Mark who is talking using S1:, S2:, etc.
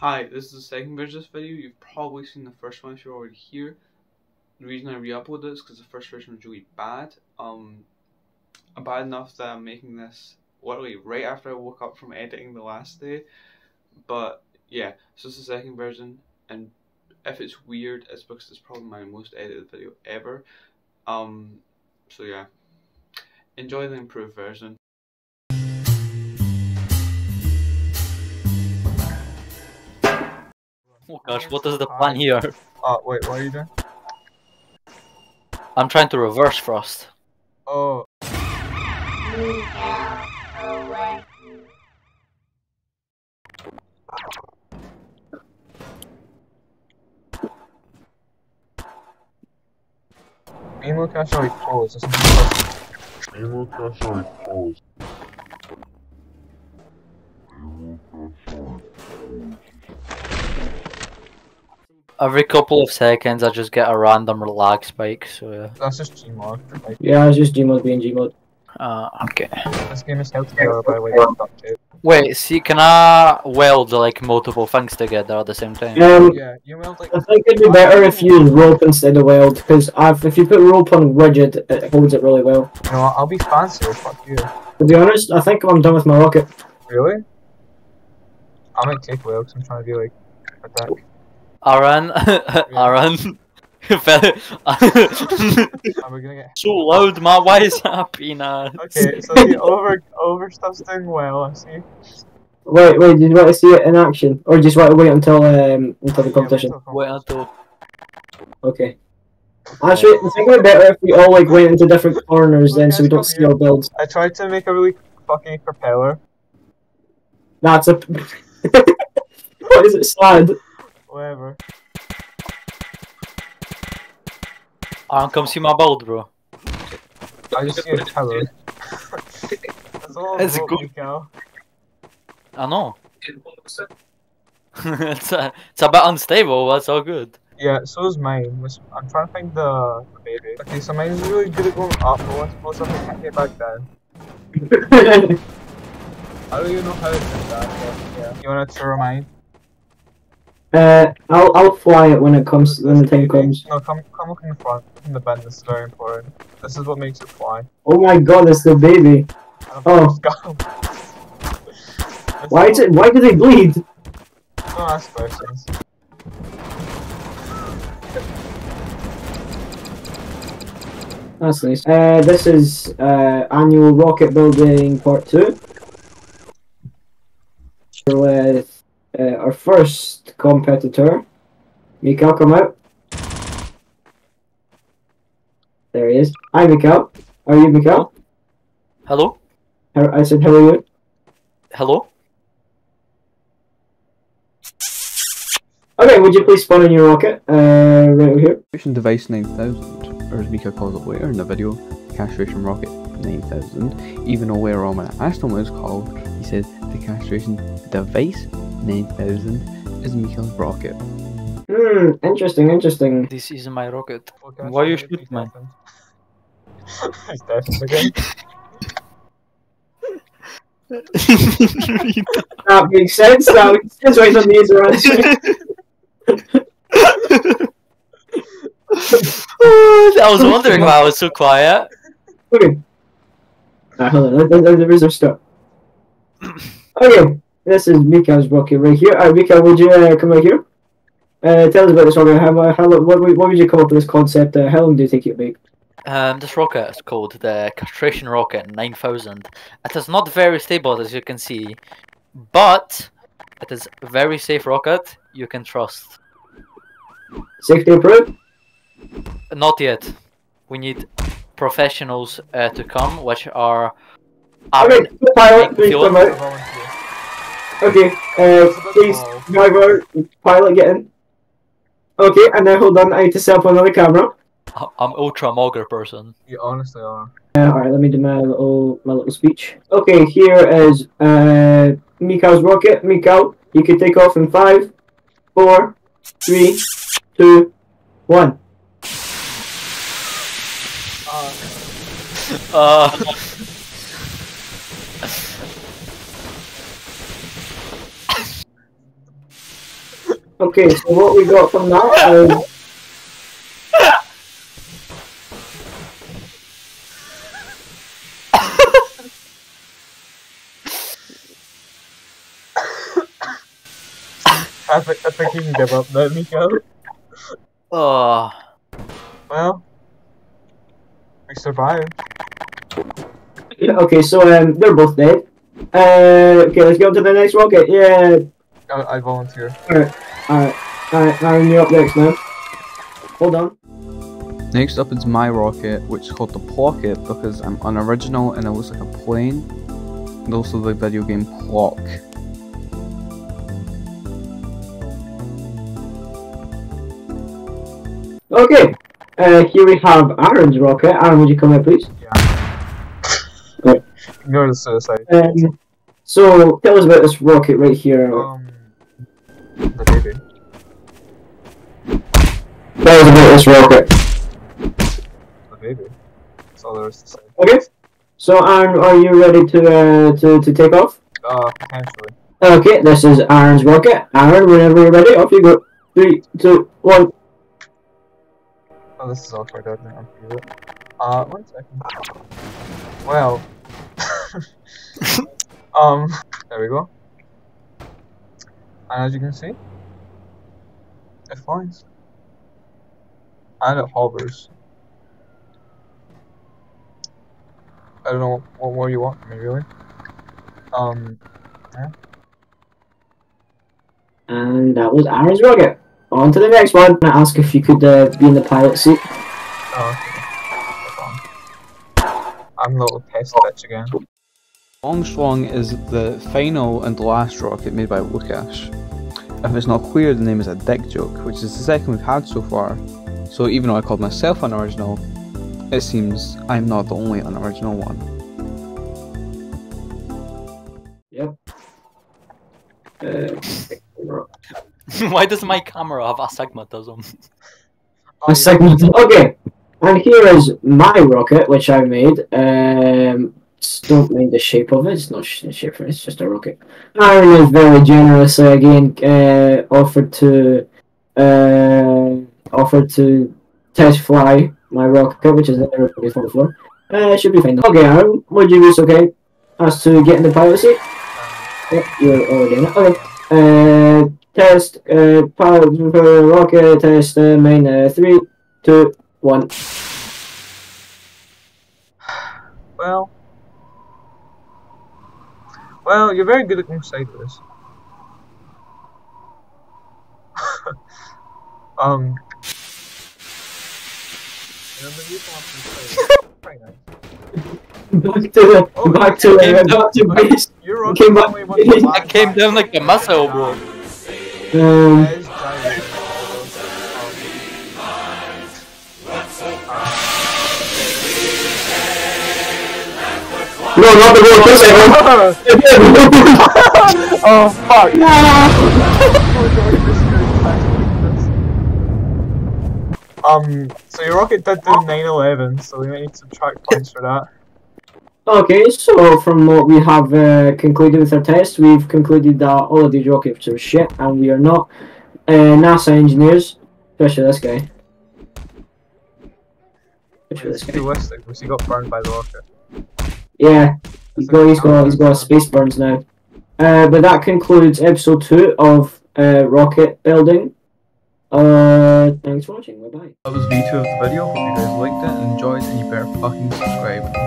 S1: Hi, this is the second version of this video. You've probably seen the first one if you're already here. The reason I re-uploaded is because the first version was really bad. Um, bad enough that I'm making this literally right after I woke up from editing the last day. But yeah, so it's the second version, and if it's weird, it's because it's probably my most edited video ever. Um, so yeah, enjoy the improved version.
S2: Gosh, what is the plan here?
S3: Uh, wait, what are you doing?
S2: I'm trying to reverse Frost.
S3: Oh, me and Luke actually pause. This is
S4: Me and Luke actually pause.
S2: Every couple of seconds, I just get a random lag spike. So yeah.
S3: that's just Gmod. Like,
S5: Yeah, it's just Gmod being Gmod.
S2: Uh, okay.
S3: this game is held together by like duct tape.
S2: Wait, see, can I weld like multiple things together at the same time?
S5: Um,
S3: Yeah, you meld like
S5: I think it'd be better if you use rope instead of weld, because if you put rope on rigid, it holds it really well.
S3: you know what, I'll be fancier. Fuck you.
S5: To be honest, I think I'm done with my rocket.
S3: Really? I might take well because I'm trying to be like attack.
S2: Aaron, Aaron. Fell-
S3: Are we gonna get?
S2: so loud, man. Why is that a peanut?
S3: Okay, so the over over stuff's doing well. I see.
S5: Wait, wait, do you want to see it in action? Or just want to wait until um until the competition?
S3: wait till
S2: Wait
S3: competition.
S5: Okay.
S2: until.
S5: Actually, I think it'd be better if we all like went into different corners then so we don't see our builds.
S3: I tried to make a really fucking propeller.
S5: That's a What is it sad?
S3: Whatever.
S2: Aaron, come see my build, bro.
S3: I just see a tower. That's all
S2: It's
S3: rope,
S2: good.
S3: Mikael.
S2: I know. it's a, it's a bit unstable. That's all good.
S3: Yeah, so is mine. I'm trying to find the, the baby. Okay, so mine is really good at going up, but once it blows up, I can't get back down. I don't even know how to do that, but yeah. You wanna tour mine?
S5: Uh, I'll I'll fly it when it comes when the time comes.
S3: No, come come look in the front. In the bin, this is very important. This is what makes it fly.
S5: Oh my god, it's the baby. Oh.
S3: course, go. It's
S5: Why is it? Why do they bleed?
S3: Don't ask questions.
S5: That's nice. Uh, this is uh, annual rocket building part two. With uh, our first competitor, Mikael, come out. There he is. Hi, Mikael. Are you Mikael?
S2: Hello?
S5: How, I said, how are you?
S2: Hello?
S5: Okay, would you please spawn in your rocket? Uh, right over here.
S6: Castration Device 9000, or as Mika calls it later in the video, Castration Rocket 9000. Even though later on when I asked him what it's called, he said the Castration Device 9000 is Mika's rocket.
S5: Hmm, interesting, interesting.
S2: This is my rocket.
S3: Well,
S2: Why
S3: try
S2: you
S3: to
S2: shoot,
S3: be
S2: man?
S3: deafened? He's deafened again.
S5: That makes sense now. That's why some names are answering.
S2: I was wondering why I was so quiet.
S5: Okay. Ah, hold on, let, let, let the reserve stop. Okay, this is Mika's rocket right here. Alright, Mika, would you uh, come right here? Uh, tell us about this rocket. How, how, what, what would you come up with this concept? Uh, how long did you take you to make?
S2: Um, this rocket is called the Castration Rocket 9000. It is not very stable as you can see, but it is a very safe rocket you can trust.
S5: Safety approved?
S2: Not yet. We need professionals uh, to come, which are
S5: Okay,
S2: Aaron.
S5: the pilot, please come out.
S3: Volunteer.
S5: Okay, uh, please, driver, pilot, get in. Okay, and then hold on, I need to set up another camera.
S2: I'm ultra mogger person.
S3: You honestly are.
S5: Uh, alright, let me do my little my little speech. Okay, here is uh Mikael's rocket. Mikael, you can take off in five, four, three, two, one.
S3: Uh,
S2: Uh,
S5: Okay, so what we got from that is
S3: I, th- I think you can give up now, Miko.
S2: Oh,
S3: Well, we survived.
S5: Yeah, okay, so um, they're both dead. Uh, okay, let's go on to the next rocket. Yeah,
S3: I, I volunteer.
S5: alright, alright, Aaron, you're up next now. Hold on.
S6: Next up is my rocket, which is called the Pocket because I'm unoriginal and it looks like a plane. And also the video game Plock.
S5: Okay, uh, here we have Aaron's rocket. Aaron, would you come here, please?
S3: Ignore the suicide.
S5: Um, so tell us about this rocket right here.
S3: Um, the baby.
S5: Tell us about this rocket.
S3: The baby. That's all there is to say.
S5: Okay. So Aaron, are you ready to uh, to to take off?
S3: Uh, potentially.
S5: Okay, this is Aaron's rocket. Aaron, whenever you're ready, off you go. Three, two, one.
S3: Oh, this is awkward. I didn't unfuse it. Uh, one second. Well. um, there we go. And as you can see, it flies. And it hovers. I don't know what more you want from me, really. Um,
S5: And that was Aaron's rocket. On to the next one. I ask if you could uh, be in the pilot seat.
S3: oh, okay. I'm a little test bitch again.
S6: Longstrong is the final and last rocket made by Lukasz. If it's not clear, the name is a dick joke, which is the second we've had so far. So even though I called myself unoriginal, it seems I'm not the only unoriginal one.
S5: Yep. Uh,
S2: why does my camera have astigmatism?
S5: A segment. Okay. And here is my rocket, which I made. Um, s- don't mind the shape of it. It's not sh- the shape of it. It's just a rocket. Aaron has very generous generously again uh, offered to uh, offered to test fly my rocket, which is never before the floor. Uh, it should be fine. Okay, Aaron, would you be okay as to get in the pilot seat? Yep, you're already in it. Okay. Uh, test, uh, pilot for rocket, test, uh, main, uh, three, two, one.
S3: Well. Well, you're very good at going sideways. um. you know, the view from sideways. Very nice.
S5: Back to the,
S3: Oh,
S5: back to,
S2: came down
S5: back to base.
S3: You're
S5: Came
S3: the
S5: back-
S3: way when the
S5: I
S2: came down like a missile, bro.
S5: Um, no, not the road, please,
S3: oh fuck! um, so your rocket did do 911, so we might need to subtract points for that.
S5: Okay, so from what we have uh, concluded with our test, we've concluded that all of these rockets are shit, and we are not uh, NASA engineers, especially this guy. Especially this
S3: It's
S5: guy.
S3: realistic because he got burned by the rocket.
S5: Yeah, he's got, he's got, he's got space burns now. Uh, but that concludes episode two of uh, rocket building. Uh, thanks for watching. Bye bye.
S6: That was V2 of the video. Hope you guys liked it and enjoyed, and you better fucking subscribe.